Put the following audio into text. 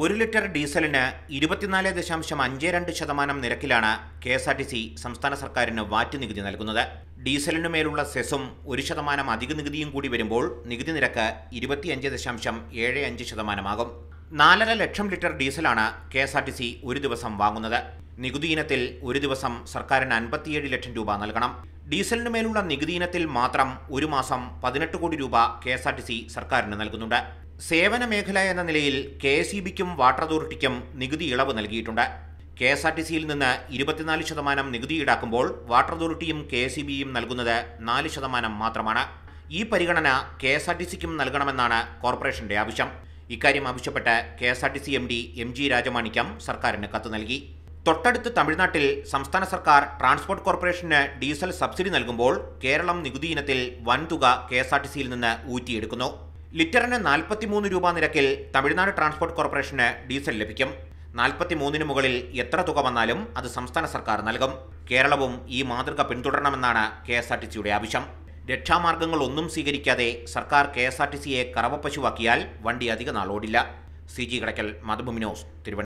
ഒരു ലിറ്റർ ഡീസലിന് ഇരുപത്തിനാല് ദശാംശം അഞ്ച് രണ്ട് ശതമാനം നിരക്കിലാണ് K S R T C സംസ്ഥാന സർക്കാരിന് വാറ്റ് നികുതി നൽകുന്നത്. ഡീസലിനു മേലുള്ള സെസും ഒരു ശതമാനം അധിക നികുതിയും കൂടി വരുമ്പോൾ നികുതി നിരക്ക് ഇരുപത്തിയഞ്ച് ദശാംശം ഏഴ് അഞ്ച് ശതമാനമാകും. നാലര ലക്ഷം litre ഡീസലാണ് K S R T C ഒരു ദിവസം വാങ്ങുന്നത്. നികുതി ഇനത്തിൽ ഒരു ദിവസം സർക്കാരിന് അൻപത്തിയേഴ് ലക്ഷം രൂപ നൽകണം. ഡീസലിന് മേലുള്ള നികുതി ഇനത്തിൽ മാത്രം ഒരു മാസം പതിനെട്ട് കോടി രൂപ K S R T C സർക്കാരിന് നൽകുന്നുണ്ട്. സേവന മേഖല എന്ന നിലയിൽ കെ എസ് ഇ ബിക്കും വാട്ടർ അതോറിറ്റിക്കും നികുതി ഇളവ് നൽകിയിട്ടുണ്ട്. കെ എസ് ആർ ടി സിയിൽ നിന്ന് ഇരുപത്തിനാല് ശതമാനം നികുതി ഈടാക്കുമ്പോൾ വാട്ടർ അതോറിറ്റിയും കെ എസ് ഇ ബിയും നൽകുന്നത് നാല് ശതമാനം മാത്രമാണ്. ഈ പരിഗണന കെ എസ് ആർ ടി സിക്കും നൽകണമെന്നാണ് കോർപ്പറേഷന്റെ ആവശ്യം. ഇക്കാര്യം ആവശ്യപ്പെട്ട് K S R T C M D M G Rajamanickam സർക്കാരിന് കത്ത് നൽകി. തൊട്ടടുത്ത് തമിഴ്നാട്ടിൽ സംസ്ഥാന സർക്കാർ ട്രാൻസ്പോർട്ട് കോർപ്പറേഷന് ഡീസൽ സബ്സിഡി നൽകുമ്പോൾ കേരളം നികുതി ഇനത്തിൽ വൻതുക കെ എസ് ആർ ടി സിയിൽ നിന്ന് ഊറ്റിയെടുക്കുന്നു. ലിറ്ററിന് നാൽപ്പത്തിമൂന്ന് രൂപ നിരക്കിൽ തമിഴ്നാട് ട്രാൻസ്പോർട്ട് കോർപ്പറേഷന് ഡീസൽ ലഭിക്കും. നാൽപ്പത്തിമൂന്നിന് മുകളിൽ എത്ര തുക വന്നാലും അത് സംസ്ഥാന സർക്കാർ നൽകും. കേരളവും ഈ മാതൃക പിന്തുടരണമെന്നാണ് കെ എസ് ആർ ടി സിയുടെ ആവശ്യം. രക്ഷാമാർഗങ്ങൾ ഒന്നും സ്വീകരിക്കാതെ സർക്കാർ കെ എസ് ആർ ടി സിയെ കറവപ്പശുവാക്കിയാൽ വണ്ടി അധിക നാൾ ഓടില്ല. C G Kadakkal Mathrubhumi news Thiruvananthapuram.